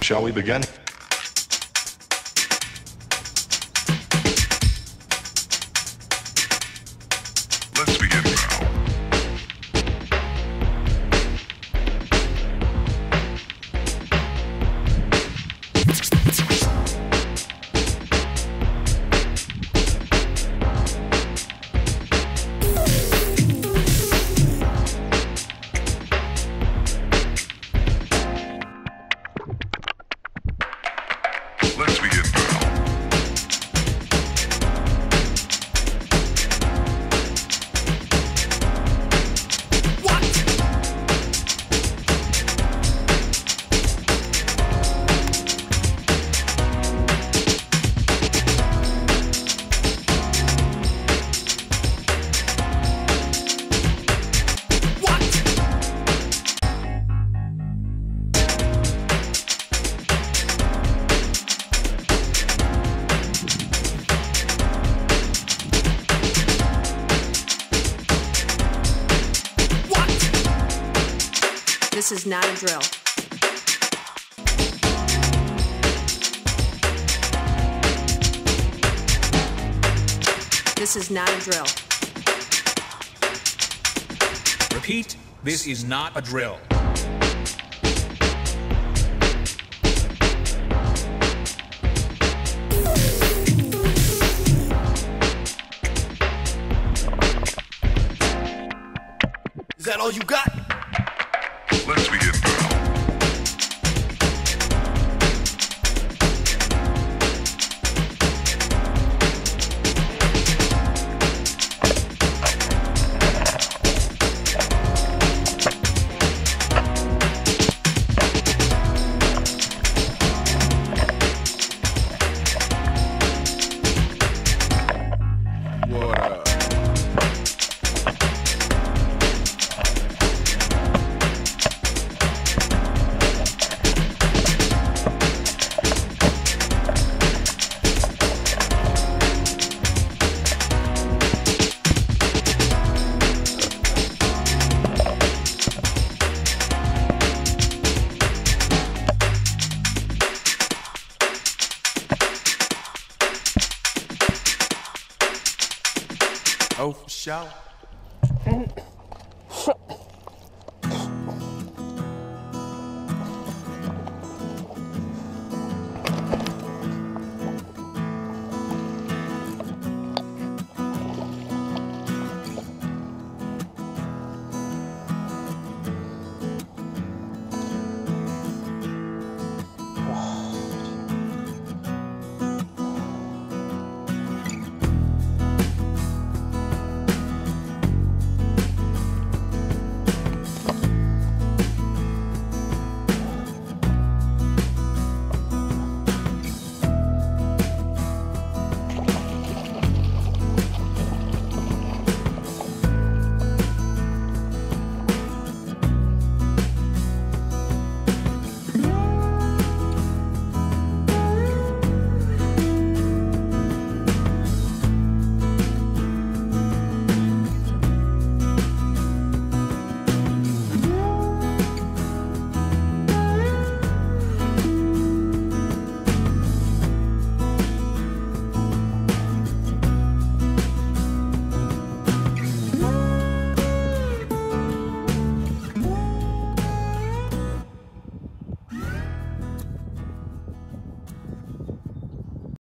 Shall we begin? This is not a drill. This is not a drill. Repeat, this is not a drill. Is that all you got? Let's begin Oh, shout.